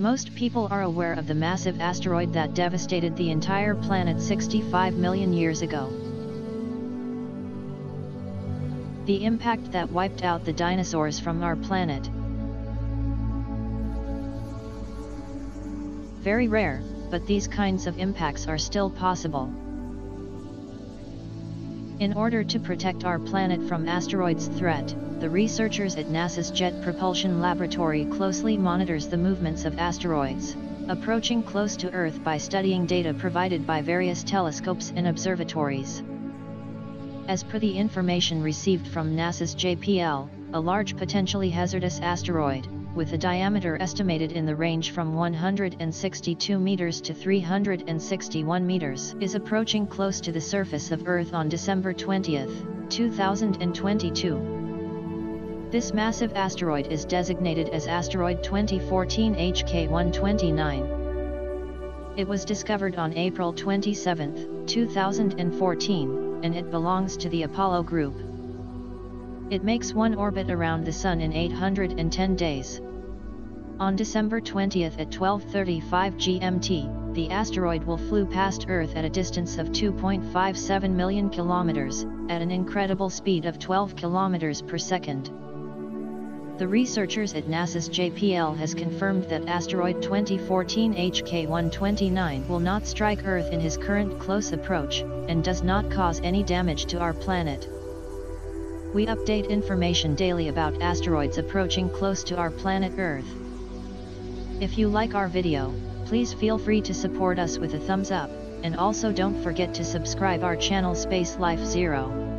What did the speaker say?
Most people are aware of the massive asteroid that devastated the entire planet 65 million years ago. The impact that wiped out the dinosaurs from our planet. Very rare, but these kinds of impacts are still possible. In order to protect our planet from asteroids' threat, the researchers at NASA's Jet Propulsion Laboratory closely monitors the movements of asteroids, approaching close to Earth by studying data provided by various telescopes and observatories. As per the information received from NASA's JPL, a large potentially hazardous asteroid, with a diameter estimated in the range from 162 meters to 361 meters, is approaching close to the surface of Earth on December 20, 2022. This massive asteroid is designated as Asteroid 2014 HK129. It was discovered on April 27, 2014, and it belongs to the Apollo group. It makes one orbit around the Sun in 810 days. On December 20 at 12.35 GMT, the asteroid will flew past Earth at a distance of 2.57 million kilometers, at an incredible speed of 12 kilometers per second. The researchers at NASA's JPL has confirmed that asteroid 2014 HK129 will not strike Earth in his current close approach, and does not cause any damage to our planet. We update information daily about asteroids approaching close to our planet Earth. If you like our video, please feel free to support us with a thumbs up, and also don't forget to subscribe our channel Space Life Zero.